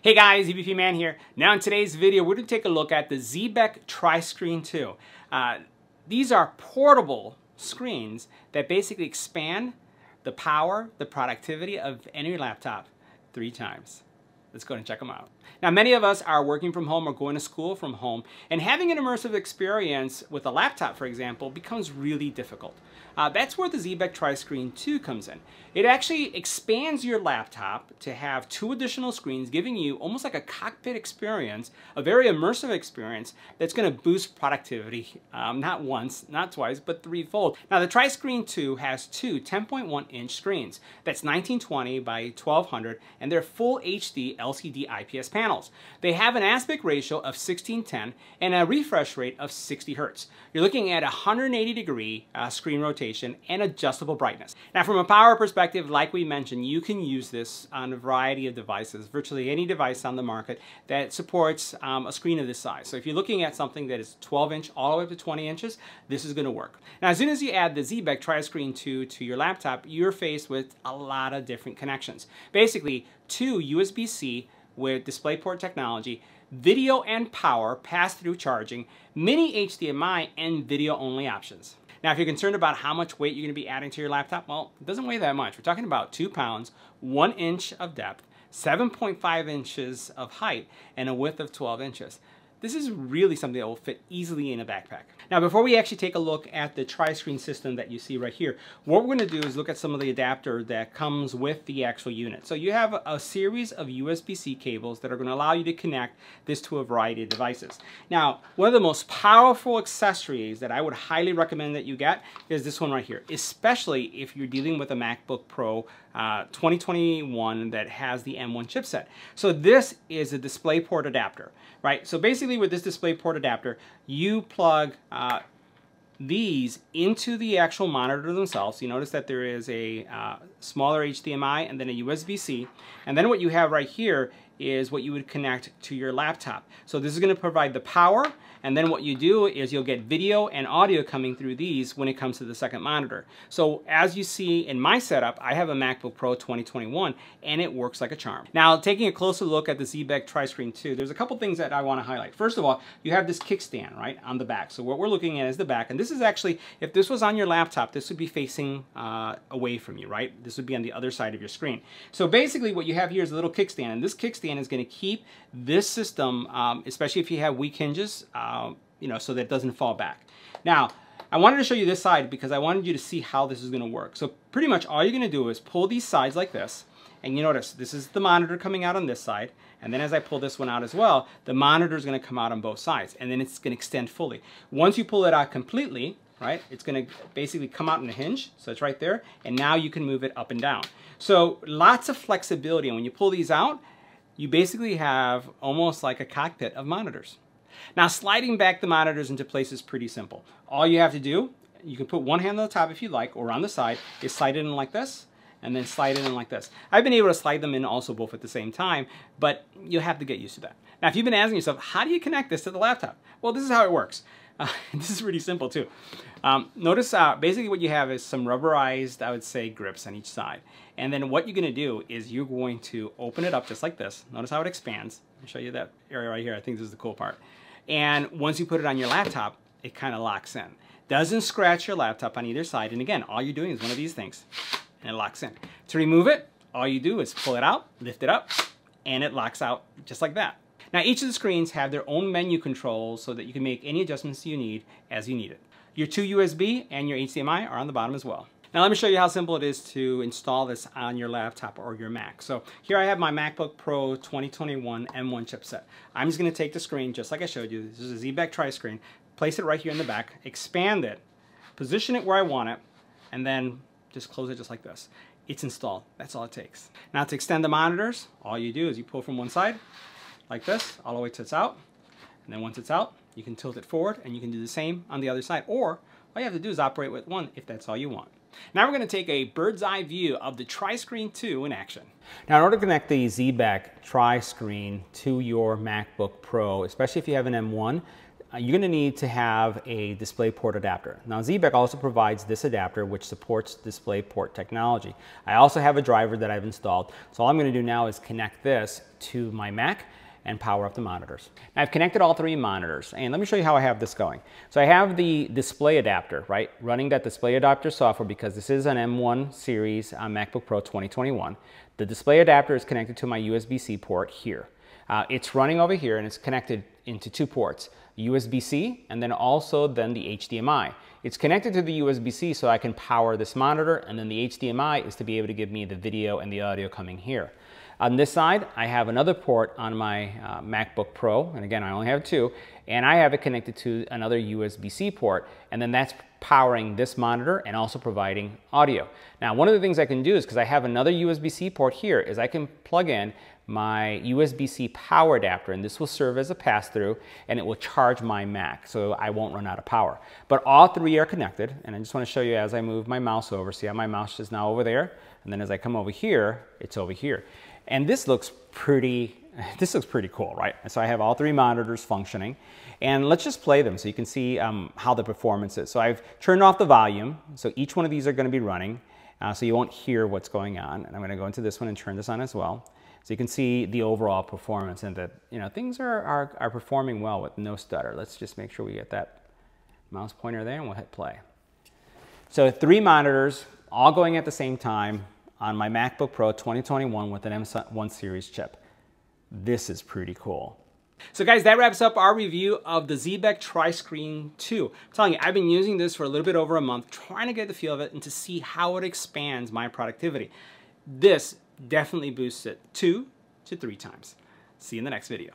Hey guys, EBP Man here. Now in today's video, we're to take a look at the Xebec TriScreen 2. Uh, these are portable screens that basically expand the power, the productivity of any laptop three times. Let's go and check them out. Now, many of us are working from home or going to school from home, and having an immersive experience with a laptop, for example, becomes really difficult. Uh, that's where the Xebec TriScreen 2 comes in. It actually expands your laptop to have two additional screens, giving you almost like a cockpit experience, a very immersive experience that's going to boost productivity, um, not once, not twice, but threefold. Now, the TriScreen 2 has two 10.1 inch screens. That's 1920 by 1200, and they're full HD LCD IPS panels. They have an aspect ratio of 1610 and a refresh rate of 60 hertz. You're looking at 180 degree uh, screen rotation and adjustable brightness. Now from a power perspective, like we mentioned, you can use this on a variety of devices, virtually any device on the market that supports um, a screen of this size. So if you're looking at something that is 12 inch all the way up to 20 inches, this is going to work. Now as soon as you add the Xebec TriScreen 2 to your laptop, you're faced with a lot of different connections. Basically, two USB-C with DisplayPort technology, video and power pass-through charging, mini HDMI, and video-only options. Now, if you're concerned about how much weight you're going to be adding to your laptop, well, it doesn't weigh that much. We're talking about two pounds, one inch of depth, 7.5 inches of height, and a width of 12 inches. This is really something that will fit easily in a backpack. Now, before we actually take a look at the tri-screen system that you see right here, what we're going to do is look at some of the adapter that comes with the actual unit. So you have a series of USB-C cables that are going to allow you to connect this to a variety of devices. Now, one of the most powerful accessories that I would highly recommend that you get is this one right here, especially if you're dealing with a MacBook Pro uh, 2021 that has the M1 chipset. So this is a DisplayPort adapter, right? So basically with this DisplayPort adapter, you plug uh, these into the actual monitor themselves. You notice that there is a uh, smaller HDMI and then a USB-C. And then what you have right here is what you would connect to your laptop. So this is going to provide the power and then what you do is you'll get video and audio coming through these when it comes to the second monitor. So as you see in my setup, I have a MacBook Pro 2021 and it works like a charm. Now taking a closer look at the Xebec TriScreen 2, there's a couple things that I want to highlight. First of all, you have this kickstand right on the back. So what we're looking at is the back and this is actually, if this was on your laptop, this would be facing uh, away from you, right? This would be on the other side of your screen. So basically what you have here is a little kickstand and this kickstand is going to keep this system, um, especially if you have weak hinges, uh, Um, you know, so that it doesn't fall back. Now, I wanted to show you this side because I wanted you to see how this is going to work. So pretty much all you're going to do is pull these sides like this. And you notice this is the monitor coming out on this side. And then as I pull this one out as well, the monitor is going to come out on both sides. And then it's going to extend fully. Once you pull it out completely, right, it's going to basically come out in a hinge. So it's right there. And now you can move it up and down. So lots of flexibility. And when you pull these out, you basically have almost like a cockpit of monitors. Now sliding back the monitors into place is pretty simple. All you have to do, you can put one hand on the top if you like, or on the side, is slide it in like this, and then slide it in like this. I've been able to slide them in also both at the same time, but you'll have to get used to that. Now if you've been asking yourself, how do you connect this to the laptop? Well, this is how it works. Uh, this is pretty simple too. Um, notice uh, basically what you have is some rubberized, I would say, grips on each side. And then what you're going to do is you're going to open it up just like this. Notice how it expands. Me show you that area right here. I think this is the cool part. And once you put it on your laptop, it kind of locks in. Doesn't scratch your laptop on either side. And again, all you're doing is one of these things and it locks in. To remove it, all you do is pull it out, lift it up, and it locks out just like that. Now each of the screens have their own menu controls so that you can make any adjustments you need as you need it. Your two USB and your HDMI are on the bottom as well. Now let me show you how simple it is to install this on your laptop or your Mac. So here I have my MacBook Pro 2021 M1 chipset. I'm just going to take the screen just like I showed you. This is a Xebec TriScreen. Place it right here in the back, expand it, position it where I want it, and then just close it just like this. It's installed. That's all it takes. Now to extend the monitors, all you do is you pull from one side like this all the way to it's out. And then once it's out, you can tilt it forward and you can do the same on the other side. Or all you have to do is operate with one if that's all you want. Now we're going to take a bird's eye view of the TriScreen 2 in action. Now in order to connect the Xebec TriScreen to your MacBook Pro, especially if you have an M1, uh, you're going to need to have a DisplayPort adapter. Now Xebec also provides this adapter which supports DisplayPort technology. I also have a driver that I've installed. So all I'm going to do now is connect this to my Mac and power up the monitors. Now I've connected all three monitors and let me show you how I have this going. So I have the display adapter, right? Running that display adapter software because this is an M1 series on MacBook Pro 2021. The display adapter is connected to my USB-C port here. Uh, it's running over here and it's connected into two ports, USB-C and then also then the HDMI. It's connected to the USB-C so I can power this monitor and then the HDMI is to be able to give me the video and the audio coming here. On this side, I have another port on my uh, MacBook Pro, and again, I only have two, and I have it connected to another USB-C port, and then that's powering this monitor and also providing audio. Now, one of the things I can do is, because I have another USB-C port here, is I can plug in my USB-C power adapter, and this will serve as a pass-through, and it will charge my Mac, so I won't run out of power. But all three are connected, and I just want to show you as I move my mouse over. See how my mouse is now over there? And then as I come over here, it's over here. And this looks pretty, this looks pretty cool, right? So I have all three monitors functioning. And let's just play them so you can see um, how the performance is. So I've turned off the volume. So each one of these are going to be running. Uh, so you won't hear what's going on. And I'm going to go into this one and turn this on as well. So you can see the overall performance and that you know things are, are, are performing well with no stutter. Let's just make sure we get that mouse pointer there and we'll hit play. So three monitors all going at the same time on my MacBook Pro 2021 with an M1 series chip. This is pretty cool. So guys, that wraps up our review of the Xebec TriScreen 2. I'm telling you, I've been using this for a little bit over a month, trying to get the feel of it and to see how it expands my productivity. This definitely boosts it two to three times. See you in the next video.